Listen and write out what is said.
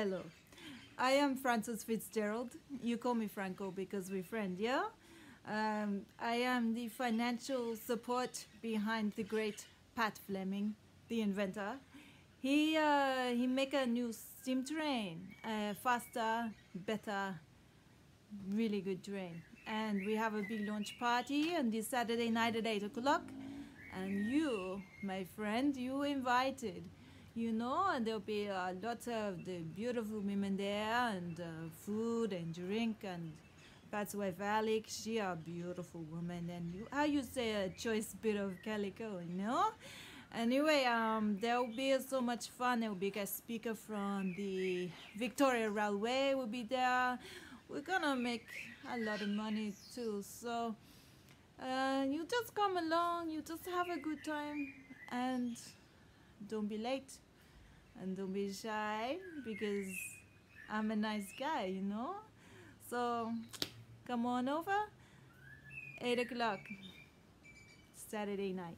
Hello. I am Frances Fitzgerald. You call me Franco because we're friends, yeah? Um, I am the financial support behind the great Pat Fleming, the inventor. He uh, he make a new steam train, faster, better, really good train. And we have a big launch party on this Saturday night at 8 o'clock. And you, my friend, you invited you know, and there'll be a lot of the beautiful women there, and uh, food and drink, and that's why Alec, she a beautiful woman, and you, how you say a choice bit of calico, you know? Anyway, um, there will be so much fun. There will be a speaker from the Victoria Railway will be there. We're gonna make a lot of money too. So uh, you just come along, you just have a good time, and don't be late and don't be shy because I'm a nice guy, you know. So come on over, 8 o'clock, Saturday night.